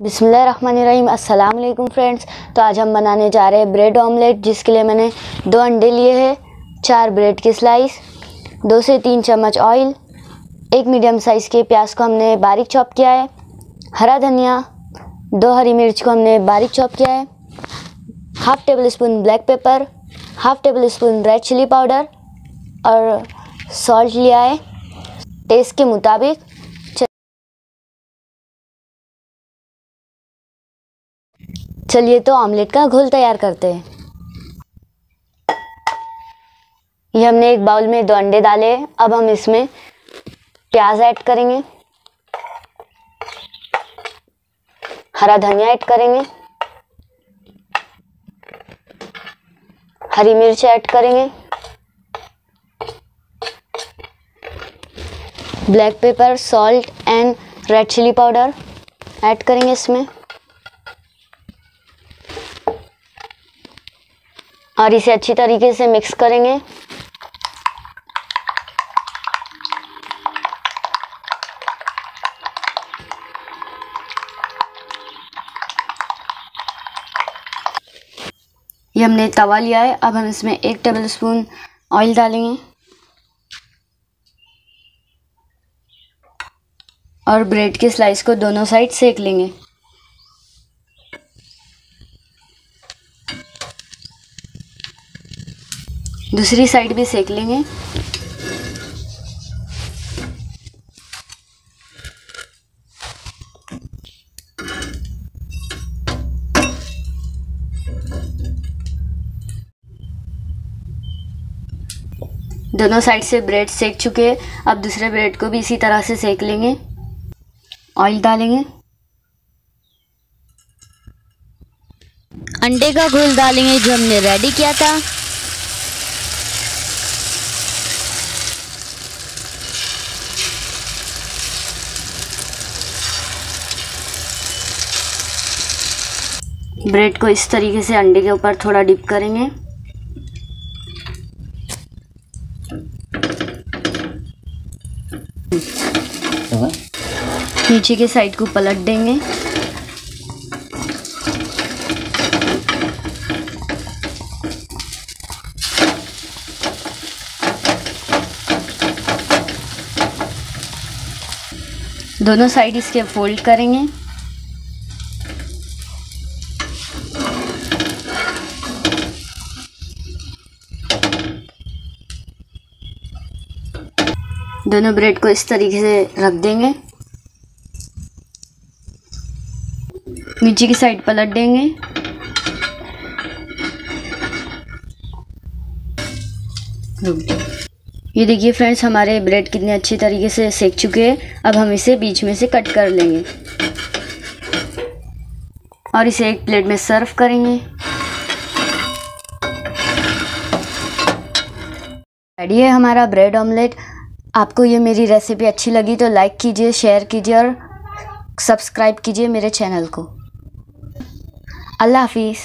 बिसमीम वालेकुम फ्रेंड्स। तो आज हम बनाने जा रहे हैं ब्रेड ऑमलेट, जिसके लिए मैंने दो अंडे लिए हैं, चार ब्रेड की स्लाइस, दो से तीन चम्मच ऑयल, एक मीडियम साइज़ के प्याज को हमने बारीक चॉप किया है, हरा धनिया, दो हरी मिर्च को हमने बारीक चॉप किया है, half tablespoon black pepper, half tablespoon red chilli powder और सॉल्ट लिया है। टेस्ट के मुताबिक चलिए तो ऑमलेट का घोल तैयार करते हैं। ये हमने एक बाउल में दो अंडे डाले, अब हम इसमें प्याज ऐड करेंगे। हरा धनिया ऐड करेंगे। हरी मिर्च ऐड करेंगे। Black pepper salt and red chilli powder add करेंगे इसमें। और इसे अच्छी तरीके से मिक्स करेंगे। ये हमने तवा लिया है। अब हम इसमें एक टेबल स्पून ऑयल डालेंगे। और ब्रेड के स्लाइस को दोनों साइड सेक लेंगे। दूसरी साइड भी सेक लेंगे। दोनों साइड से ब्रेड सेक चुके हैं। अब दूसरे ब्रेड को भी इसी तरह से सेक लेंगे। ऑयल डालेंगे। अंडे का घोल डालेंगे जो हमने रेडी किया था। ब्रेड को इस तरीके से अंडे के ऊपर थोड़ा डिप करेंगे। नीचे के साइड को पलट देंगे। दोनों साइड इसके फोल्ड करेंगे। दोनों ब्रेड को इस तरीके से रख देंगे। नीचे की साइड पलट देंगे। ये देखिए फ्रेंड्स, हमारे ब्रेड कितने अच्छे तरीके से सेक चुके हैं। अब हम इसे बीच में से कट कर लेंगे। और इसे एक प्लेट में सर्व करेंगे। रेडी है हमारा ब्रेड ऑमलेट। आपको ये मेरी रेसिपी अच्छी लगी तो लाइक कीजिए शेयर कीजिए और सब्सक्राइब कीजिए मेरे चैनल को। अल्लाह हाफिज़।